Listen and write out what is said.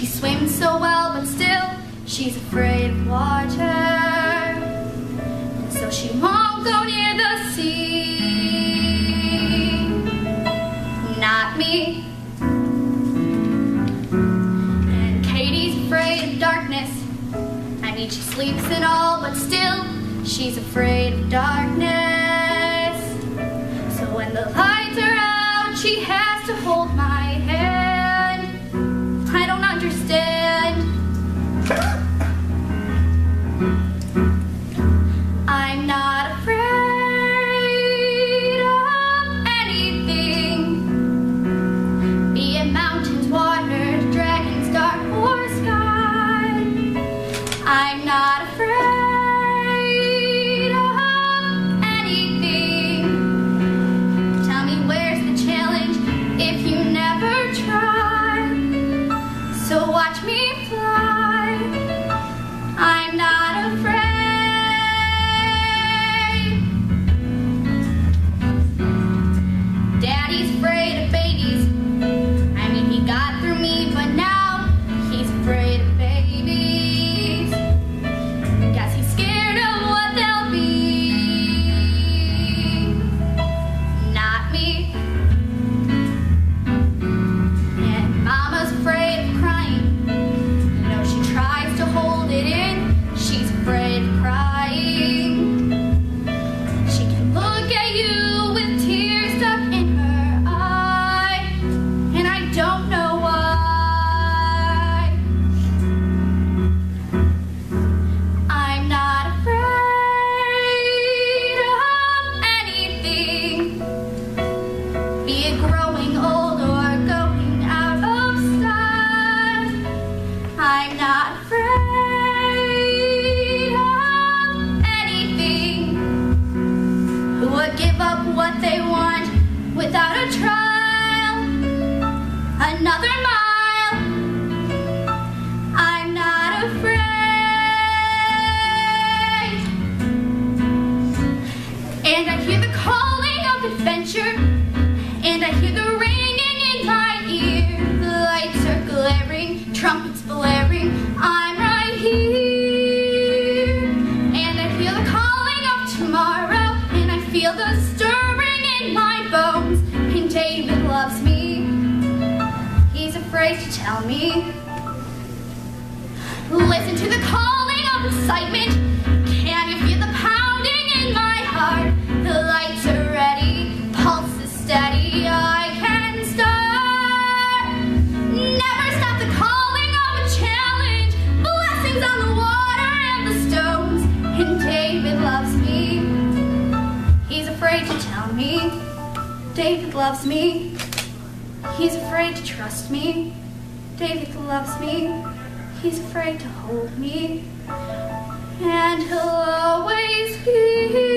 she swims so well, but still, she's afraid of water. And so she won't go near the sea. Not me. And Katie's afraid of darkness. I mean, she sleeps and all, but still, she's afraid of darkness. So when the lights are out, she has to hold my hand. Daddy's afraid of growing old the stirring in my bones. And David loves me. He's afraid to tell me. Listen to the calling of excitement. Can you feel the pounding in my heart? The lights are ready, pulse is steady. I can start. Never stop the calling of a challenge. Blessings on the water and the stones. And David loves me. Afraid to tell me. David loves me. He's afraid to trust me. David loves me. He's afraid to hold me. And he'll always be